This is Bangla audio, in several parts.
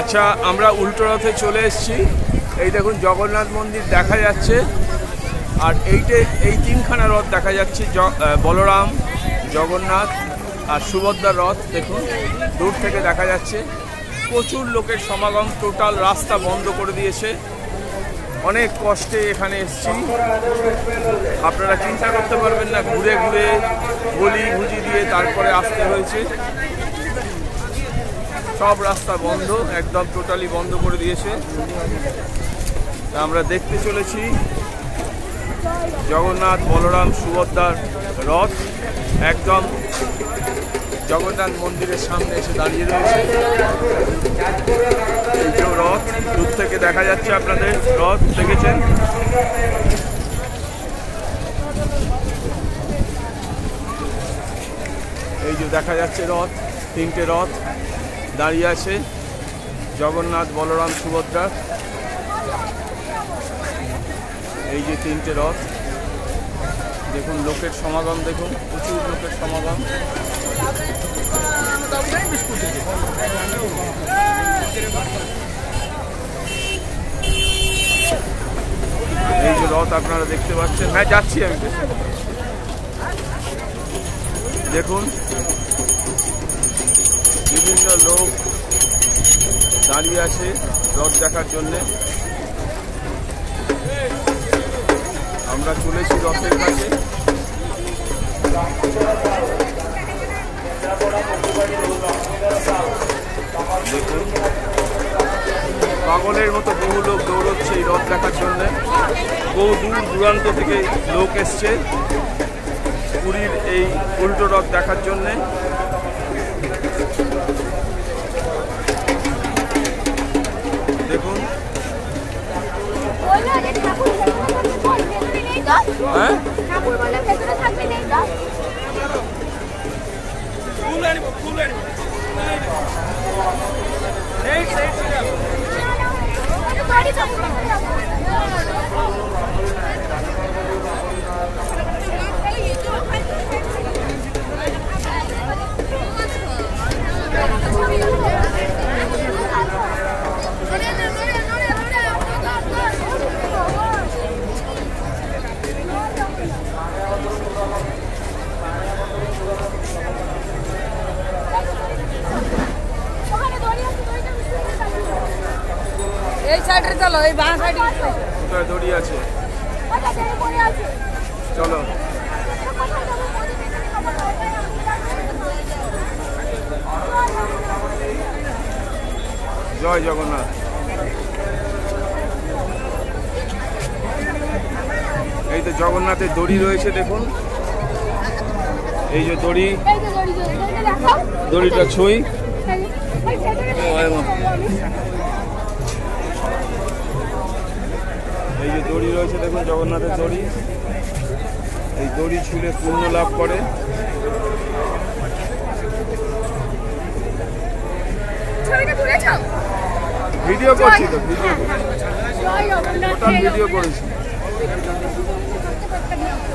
আচ্ছা আমরা উল্টো রথে চলে এসেছি। এই দেখুন, জগন্নাথ মন্দির দেখা যাচ্ছে। আর এইটে, এই তিনখানা রথ দেখা যাচ্ছে। বলরাম, জগন্নাথ আর সুভদ্রার রথ, দেখুন, দূর থেকে দেখা যাচ্ছে। প্রচুর লোকের সমাগম, টোটাল রাস্তা বন্ধ করে দিয়েছে। অনেক কষ্টে এখানে এসেছি। আপনারা চিন্তা করতে পারবেন না, ঘুরে ঘুরে গলি ঘুজি দিয়ে তারপরে আসতে হয়েছে। সব রাস্তা বন্ধ, একদম টোটালি বন্ধ করে দিয়েছে। আমরা দেখতে চলেছি জগন্নাথ বলরাম সুভদ্রার রথ। একদম জগন্নাথ মন্দিরের সামনে এসে দাঁড়িয়ে রয়েছে। এই রথ, দূর থেকে দেখা যাচ্ছে আপনাদের, রথ দেখেছেন? এই যে দেখা যাচ্ছে রথ, তিনটে রথ। দাঁড়িয়ে আছে জগন্নাথ, বলরাম, সুভদ্রা। এই যে তিনটে রথ। দেখুন, লোকের সমাগম, দেখুন, প্রচুর লোকের সমাগম। এই যে রথ আপনারা দেখতে পাচ্ছেন। হ্যাঁ যাচ্ছি আমি। দেখুন বিভিন্ন লোক দাঁড়িয়ে আছে রথ দেখার জন্যে। আমরা চলেছি রথের কাছে। দেখুন, পাগলের মতো বহু লোক দৌড়চ্ছে এই রথ দেখার জন্য। বহু দূর দূরান্ত থেকে লোক এসছে পুরীর এই উল্টো রথ দেখার জন্যে। Pull anymore. চলো এই বাঁ সাইডে কোথায় দড়ি আছে ওটা ছেড়ে পড়ে আছে চলো জয় জগন্নাথ এই তো জগন্নাথের দড়ি রয়েছে দেখুন এই যে দড়ি এই যে দড়ি দড়ি দড়িটা দেখাও দড়িটা ছুঁই এই যে দড়ি রয়েছে দেখুন জগন্নাথের দড়ি। এই দড়ি ছুলে পূর্ণ লাভ করে। ভিডিও করছি তো ভিডিও ভিডিও করেছি।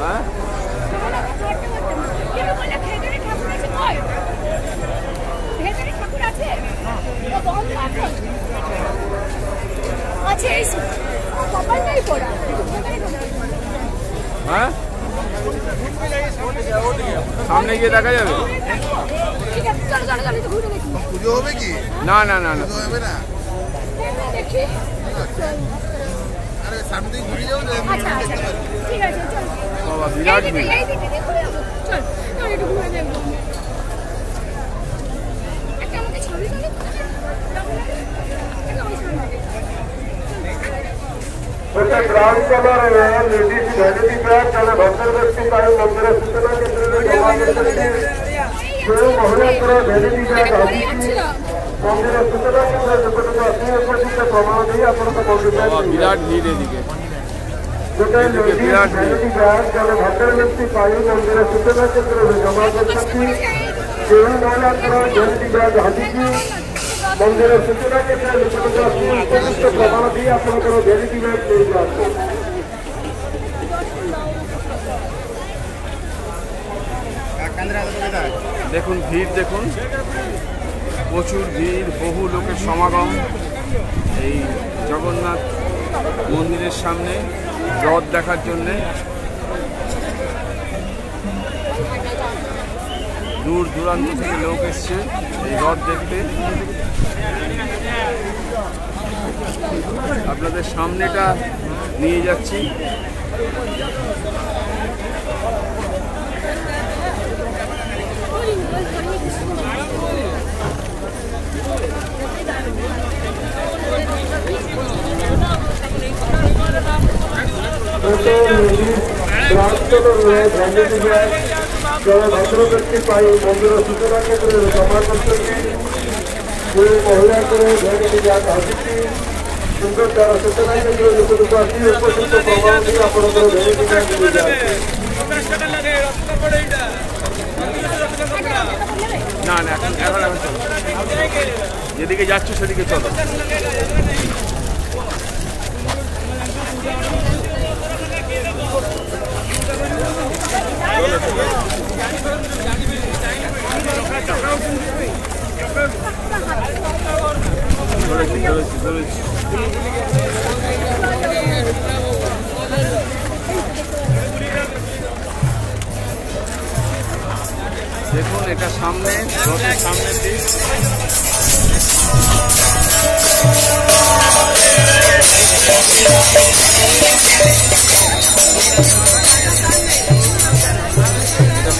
হ্যাঁ? আছে কই ভেতরে ঠাকুর আছে হ্যাঁ? সামনে গিয়ে দেখা যাবে? পুজো হবে কি? না না না না। হবে না? বাবা বিরাট একটা আমাকে ছবি એટલે ગ્રામ સભા અને લેડીઝ વેલિટી પ્રાપ્ત અને ભક્તર વ્યક્તિ કાય મંદિર સૂચના કેન્દ્રને સભાને કરીને જેઓ મહોલાપુરા વેલિટી પ્રાપ્ત અધિકારી મંદિર સૂચના કેન્દ્ર જગતના અસલી ઉપસ્થિત પ્રમાણ દે આપણને મોકલતા વિરાટ લી દે દીકે વિરાટ વેલિટી પ્રાપ્ત અને ભક્તર વ્યક્તિ કાય મંદિર સૂચના કેન્દ્રને જમા કરી જેઓ મહોલાપુરા વેલિટી પ્રાપ્ત અધિકારી মন্দিরের সূচনা দেখুন, ভিড় দেখুন। প্রচুর ভিড়, বহু লোকের সমাগম। এই জগন্নাথ মন্দিরের সামনে রথ দেখার জন্যে। দূর দূরান্ত থেকে লোক এসছে এই রথ দেখতে। আপনাদের সামনেটা নিয়ে যাচ্ছি। জনভদ্র ব্যক্তি পাই মন্দির সূচনা কেন্দ্রের সমাজ मुळे महिलांकडे भेट दिली जात आहे सुंदर सूचनाही लोकसभा अति उपस्थित प्रभावी आपणाकडे भेट दिली जात না না এখন এখন এখন চলো যেদিকে যাচ্ছ সেদিকে চলো চলো চলো দেখুন এটা সামনে রথের সামনের দিক।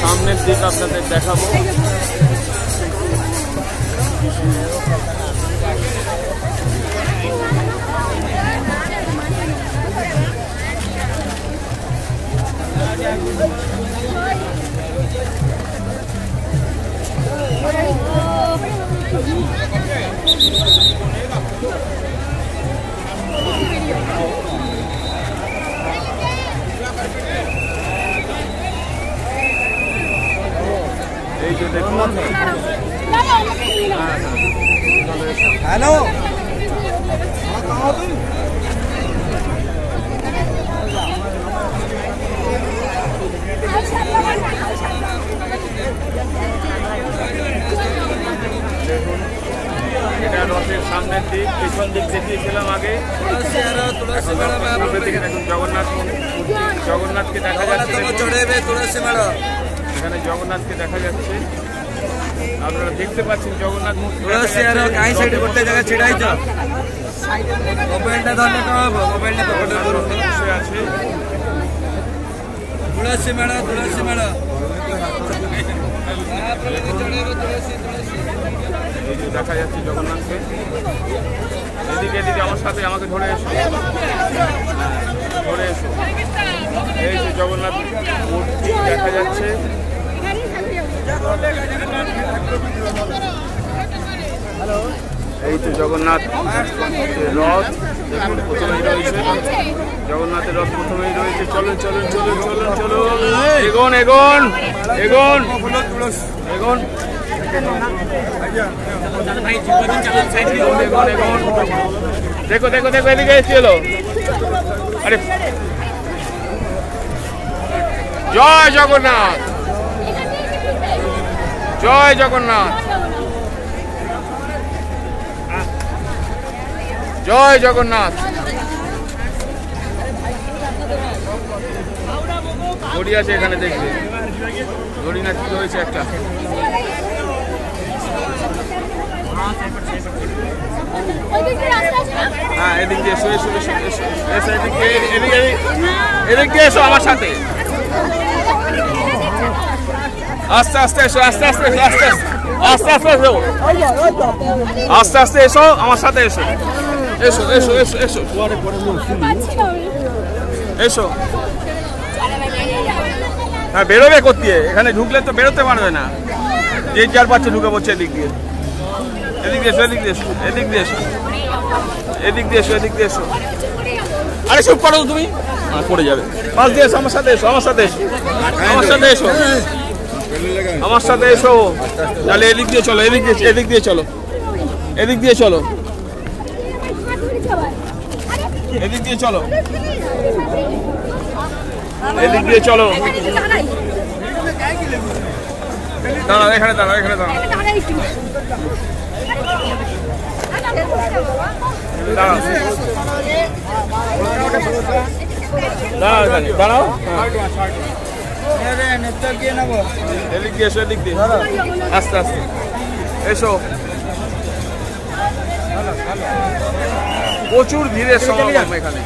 সামনের দিক আপনাদের দেখাবো। হ্যালো। এটা রথের সামনের দিক পেছন দিক দেখিয়েছিলাম আগে জগন্নাথ জগন্নাথকে দেখা যাচ্ছে এখানে জগন্নাথকে দেখা যাচ্ছে। আপনারা দেখতে পাচ্ছেন জগন্নাথ মূর্তি বসে আছে তুলসী মেড় তুলসী মেড় চড়েবে তুলসী তুলসী এই যে দেখা যাচ্ছে জগন্নাথকে। এদিকে এদিকে আমার সাথে আমাকে ধরে এসো। হ্যাঁ, ধরে এসো। এই যে জগন্নাথ মূর্তি দেখা যাচ্ছে। এই তো জগন্নাথ রথ, দেখুন প্রথমেই রয়েছে। জগন্নাথের রথ প্রথমেই রয়েছে। চলুন চলুন চলুন চলুন চলুন। এগোন এগোন এগোন। এগোন। দেখো দেখো দেখো, এদিকে এসেছিল আরে। জয় জগন্নাথ। জয় জগন্নাথ। জয় জগন্নাথ। ঘড়ি আছে এখানে, দেখবে। ঘড়ি না, কি রয়েছে একটা? হ্যাঁ এদিক দিয়ে এসো এসো এসো এসো এদিক দিয়ে এদিক এদিক দিয়ে এসো আমার সাথে। আস্তে আস্তে এসো আস্তে আস্তে এসো আস্তে আস্তে আস্তে আস্তে এসো। আস্তে আস্তে এসো আমার সাথে এসো। এসো এসো এসো এসো। এসো। হ্যাঁ বেরোবে করতে এখানে ঢুকলে তো বেরোতে পারবে না। যে যার পাচ্ছে ঢুকে পড়ছে এদিক দিয়ে। এদিক দিয়ে এদিক দিয়ে এদিক দিয়ে এসো। এদিক দিয়ে এসো এদিক দিয়ে এসো। আরে চুপ করো তো তুমি। হ্যাঁ, পড়ে যাবে। পাশ দিয়ে এসো আমার সাথে এসো আমার সাথে এসো। আমার সাথে এসো। আমার সাথে এসো। তাহলে এদিক দিয়ে চলো, এদিক দিয়ে এদিক দিয়ে চলো। এদিক দিয়ে চলো। এদিক দিয়ে চলো। এদিক দিয়ে চলো। দাঁড়া এখানে দাঁড়া এখানে দাঁড়া দাঁড়াও। দাঁড়াও। এদিক দিয়ে এসো এদিক দিয়ে। আস্তে আস্তে। এসো। প্রচুর ভিড়ের সমাগম এখানে।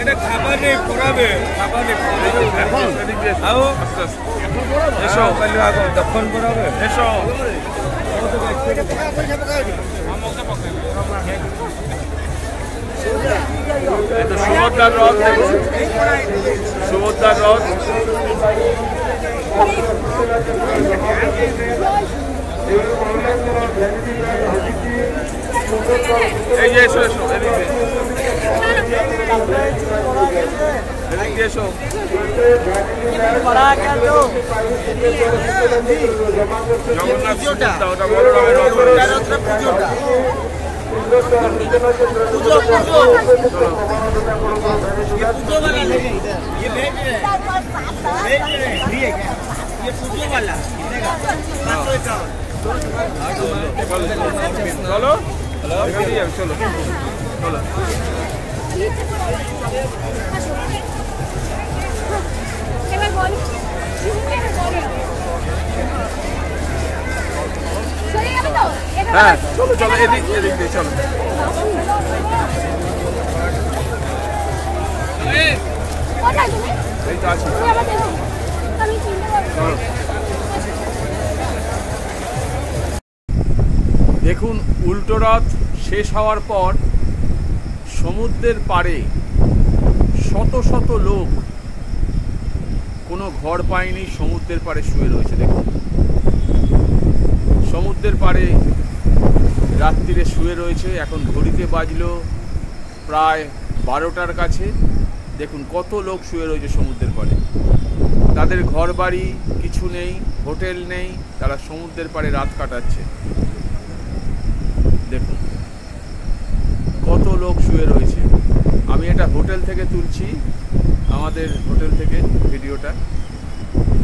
এটা খাবার নেই পড়াবে খাবার নেই এখন? এদিক এসো। আও। আস্তে আস্তে। দক্ষণ পড়াবে এসো। এই তো সুভদ্রার রথ দেখুন সুভদ্রার রথ এই যে এসো এসো এদিক দিয়ে এদিক দিয়ে এসো জগন্নাথ সুভদ্রা ওটা বলরামের রথ রয়েছে। চলো চলো চলো এবার বল এবার বল। হ্যাঁ। চলো চলো, এদিক এদিক দিয়ে, চলো। এই তো আছি। দেখুন, উল্টো রথ শেষ হওয়ার পর সমুদ্রের পাড়ে শত শত লোক কোনো ঘর পায়নি, সমুদ্রের পাড়ে শুয়ে রয়েছে, দেখুন। সমুদ্রের পাড়ে রাত্রিরে শুয়ে রয়েছে। এখন ঘড়িতে বাজলো প্রায় বারোটার কাছে। দেখুন কত লোক শুয়ে রয়েছে সমুদ্রের পাড়ে। তাদের ঘর বাড়ি কিছু নেই, হোটেল নেই, তারা সমুদ্রের পাড়ে রাত কাটাচ্ছে। দেখুন কত লোক শুয়ে রয়েছে। আমি এটা হোটেল থেকে তুলছি, আমাদের হোটেল থেকে ভিডিওটা।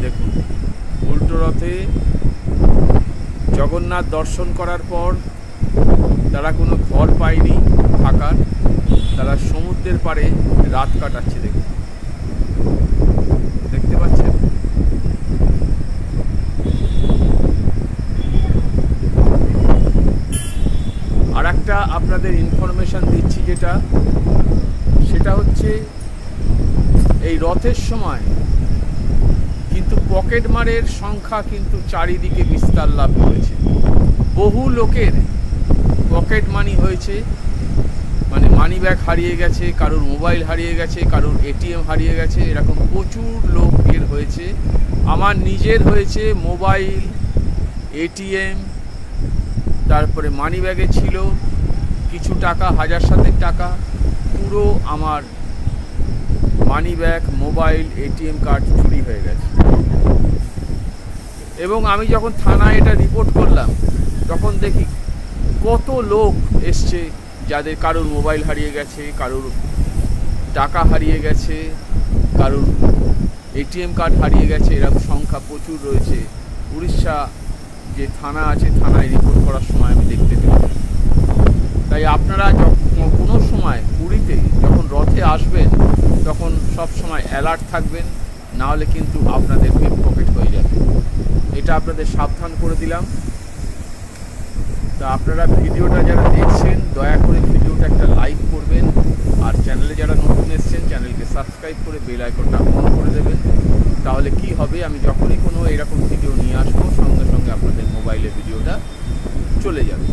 দেখুন, উল্টো রথে জগন্নাথ দর্শন করার পর তারা কোনো ঘর পায়নি থাকার তারা সমুদ্রের পাড়ে রাত কাটাচ্ছে দেখুন দেখতে পাচ্ছেন? আর একটা আপনাদের ইনফরমেশন দিচ্ছি যেটা, সেটা হচ্ছে এই রথের সময় কিন্তু পকেট মারের সংখ্যা কিন্তু চারিদিকে বিস্তার লাভ করেছে। বহু লোকের পকেট মানি হয়েছে মানে মানি ব্যাগ হারিয়ে গেছে, কারোর মোবাইল হারিয়ে গেছে, কারোর এটিএম হারিয়ে গেছে, এরকম প্রচুর লোকের হয়েছে। আমার নিজের হয়েছে মোবাইল, এটিএম, তারপরে মানি ব্যাগে ছিল কিছু টাকা, হাজার সাতেক টাকা, পুরো আমার money bag, mobile, ATM card চুরি হয়ে গেছে। এবং আমি যখন থানায় এটা রিপোর্ট করলাম, তখন দেখি কত লোক এসছে যাদের কারোর মোবাইল হারিয়ে গেছে, কারোর টাকা হারিয়ে গেছে, কারোর এটিএম কার্ড হারিয়ে গেছে, এরকম সংখ্যা প্রচুর রয়েছে। উড়িষ্যা যে থানা আছে, থানায় রিপোর্ট করার সময় আমি দেখতে পেলাম। তাই আপনারা কোনো সময় পুরীতে যখন রথে আসবেন, তখন সব সময় অ্যালার্ট থাকবেন। না হলে কিন্তু আপনাদের পিক পকেট হয়ে যাবে। এটা আপনাদের সাবধান করে দিলাম। তা আপনারা ভিডিওটা যারা দেখছেন, দয়া করে ভিডিওটা একটা লাইক করবেন। আর চ্যানেলে যারা নতুন এসছেন, চ্যানেলকে সাবস্ক্রাইব করে বেল আইকনটা অন করে দেবেন। তাহলে কি হবে? আমি যখনই কোনো এরকম ভিডিও নিয়ে আসব, সঙ্গে সঙ্গে আপনাদের মোবাইলে ভিডিওটা চলে যাবে।